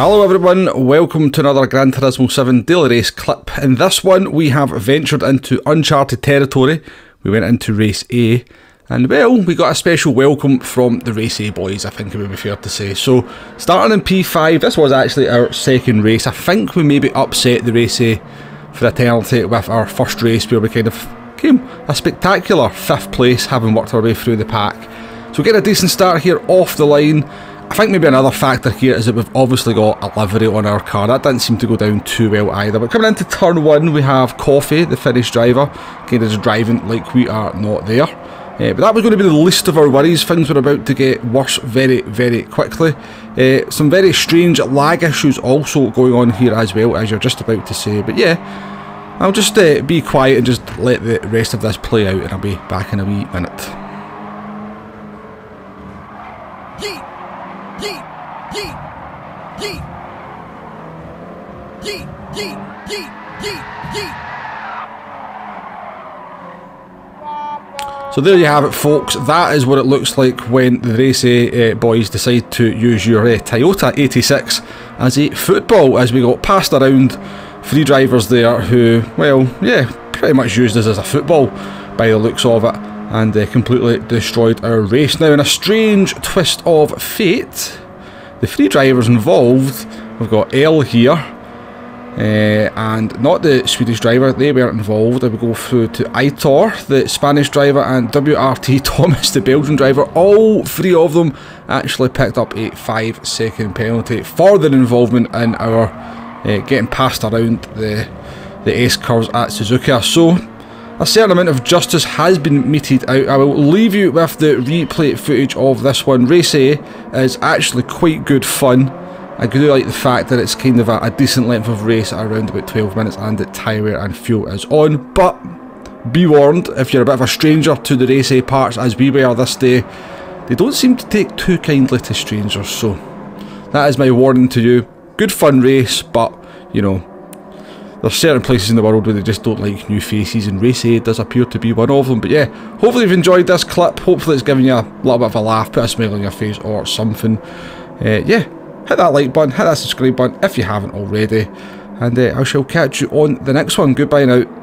Hello everyone, welcome to another Gran Turismo 7 Daily Race clip. In this one we have ventured into uncharted territory. We went into Race A and well, we got a special welcome from the Race A boys, I think it would be fair to say. So, starting in P5, this was actually our second race. I think we maybe upset the Race A for eternity with our first race where we kind of came a spectacular fifth place having worked our way through the pack. So get a decent start here off the line. I think maybe another factor here is that we've obviously got a livery on our car. That didn't seem to go down too well either. But coming into turn one, we have Coffee, the Finnish driver, kind of just driving like we are not there. Uh, but that was going to be the least of our worries. Things were about to get worse very, very quickly. Uh, some very strange lag issues also going on here as well, as you're just about to say. But yeah, I'll just uh, be quiet and just let the rest of this play out, and I'll be back in a wee minute. So there you have it folks, that is what it looks like when the Race uh, boys decide to use your uh, Toyota 86 as a football as we got passed around three drivers there who, well, yeah, pretty much used us as a football by the looks of it and uh, completely destroyed our race. Now in a strange twist of fate, the three drivers involved, we've got L here, uh, and not the Swedish driver, they weren't involved. I would go through to Aitor, the Spanish driver, and WRT Thomas, the Belgian driver. All three of them actually picked up a 5 second penalty for their involvement in our uh, getting passed around the, the S curves at Suzuka. So, a certain amount of justice has been meted out. I will leave you with the replay footage of this one. Race A is actually quite good fun. I do like the fact that it's kind of a, a decent length of race at around about 12 minutes and that tyre wear and fuel is on. But be warned, if you're a bit of a stranger to the race A parts as we were this day, they don't seem to take too kindly to strangers. So that is my warning to you. Good fun race, but you know, there's certain places in the world where they just don't like new faces, and Race A does appear to be one of them. But yeah, hopefully you've enjoyed this clip. Hopefully it's given you a little bit of a laugh, put a smile on your face, or something. Uh, yeah, hit that like button, hit that subscribe button if you haven't already. And uh, I shall catch you on the next one. Goodbye now.